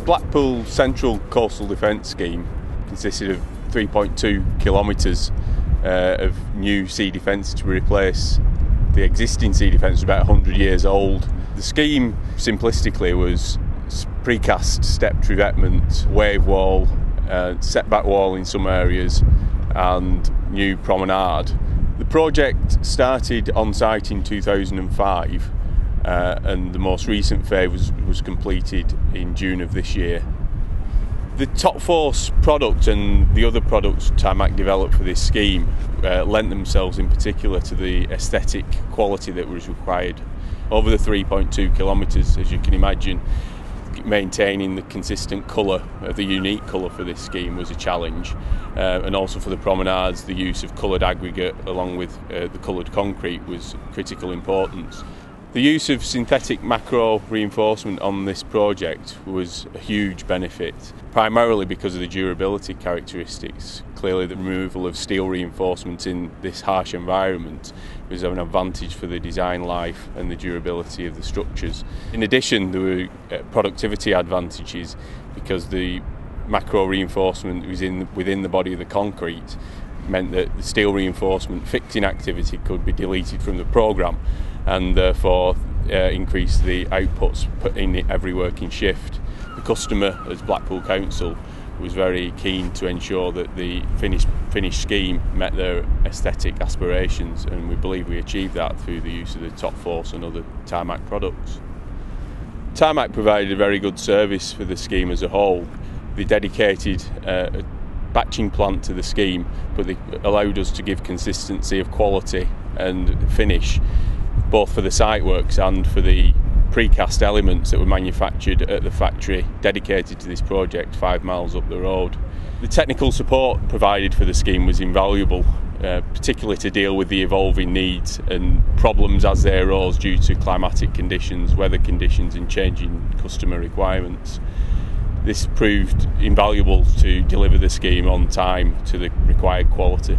Blackpool Central Coastal Defence Scheme consisted of 3.2 kilometres uh, of new sea defence to replace the existing sea defence, is about 100 years old. The scheme, simplistically, was precast step revetment, wave wall, uh, setback wall in some areas, and new promenade. The project started on site in 2005 uh, and the most recent phase was, was completed in June of this year. The Topforce product and the other products Tarmac developed for this scheme uh, lent themselves in particular to the aesthetic quality that was required. Over the 3.2 kilometres, as you can imagine, maintaining the consistent colour, uh, the unique colour for this scheme was a challenge. Uh, and also for the promenades, the use of coloured aggregate along with uh, the coloured concrete was critical importance. The use of synthetic macro reinforcement on this project was a huge benefit, primarily because of the durability characteristics. Clearly, the removal of steel reinforcement in this harsh environment was an advantage for the design life and the durability of the structures. In addition, there were uh, productivity advantages because the macro reinforcement was in, within the body of the concrete meant that the steel reinforcement fixing activity could be deleted from the program and therefore uh, increase the outputs in every working shift. The customer, as Blackpool Council, was very keen to ensure that the finished, finished scheme met their aesthetic aspirations, and we believe we achieved that through the use of the Topforce and other Tarmac products. Tarmac provided a very good service for the scheme as a whole. They dedicated uh, a batching plant to the scheme, but they allowed us to give consistency of quality and finish both for the site works and for the precast elements that were manufactured at the factory dedicated to this project five miles up the road. The technical support provided for the scheme was invaluable, uh, particularly to deal with the evolving needs and problems as they arose due to climatic conditions, weather conditions, and changing customer requirements. This proved invaluable to deliver the scheme on time to the required quality.